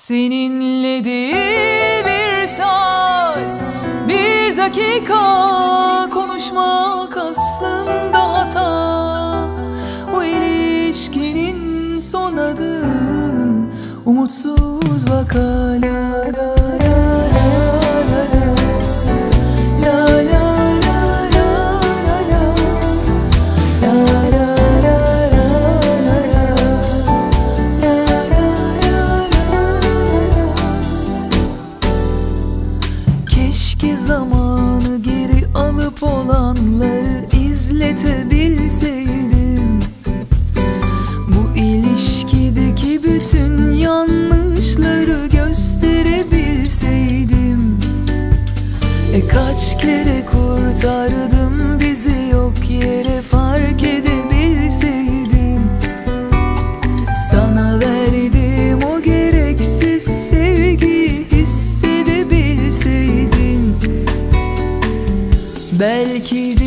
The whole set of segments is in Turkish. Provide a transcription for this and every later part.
Seninle değil bir saat, bir dakika konuşmak aslında hata. Bu ilişkinin son adı umutsuz vaka amor. belki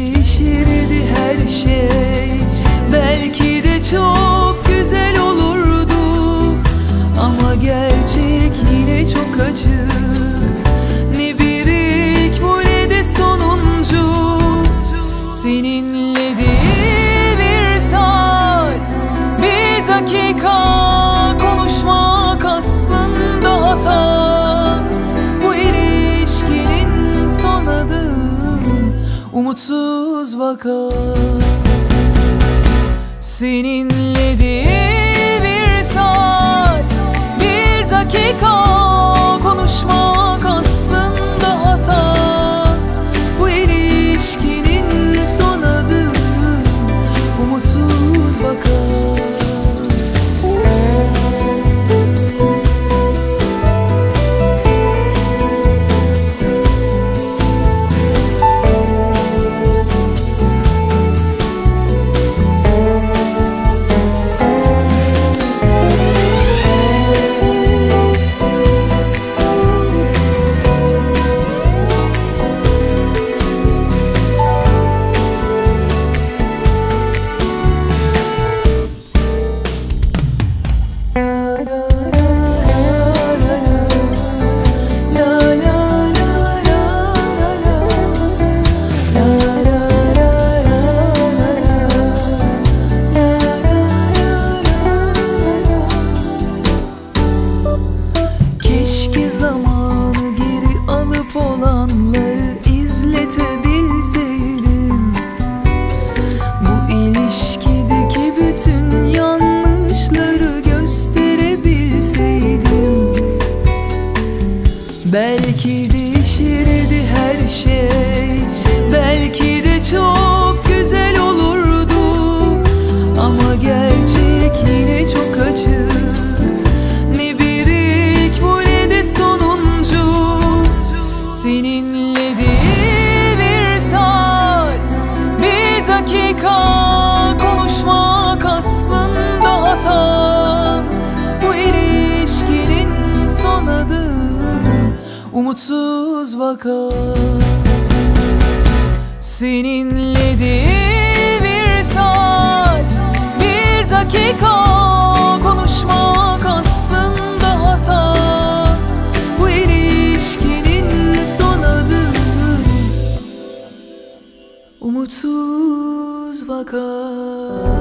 mutsuz vaka. Seninle mutsuz vaka. Seninle değil bir saat Bir dakika konuşmak aslında hata. Bu ilişkinin son adı. Umutsuz vaka.